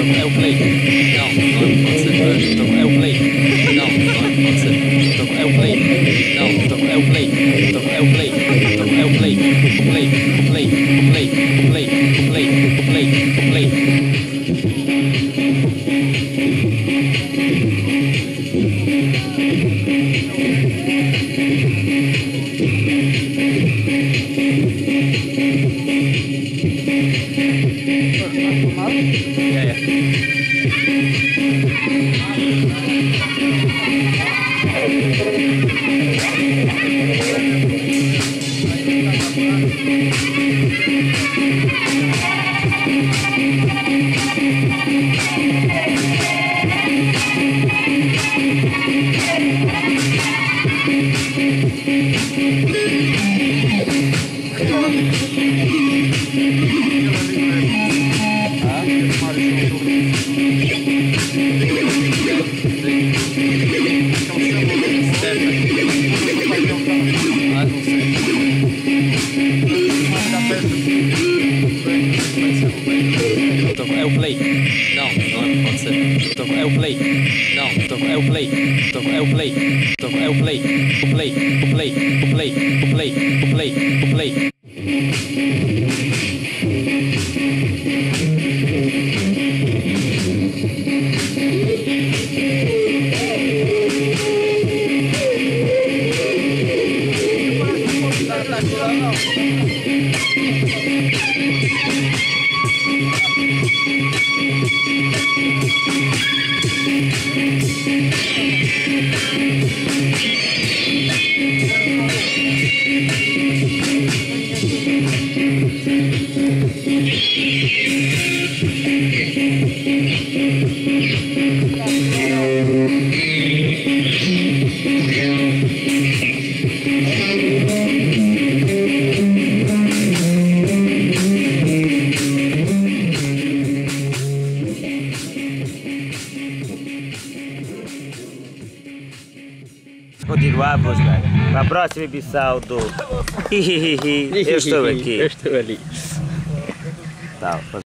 é o play. Não, não pode ser. Então é o play. Não, não pode ser. Então é o play. Não, então é o play. Então é o play. Então é o play. Play, play, play, play, play, play, play. Ja, ja. Ah, É o play. Não, não pode ser. Então é o play. Não, então é o play. Então é o play. Então é o play. O play, o play, play, play, o play, o play. Thank Continuamos, cara. Para a próxima edição do. Eu estou aqui. Eu estou ali. Tá,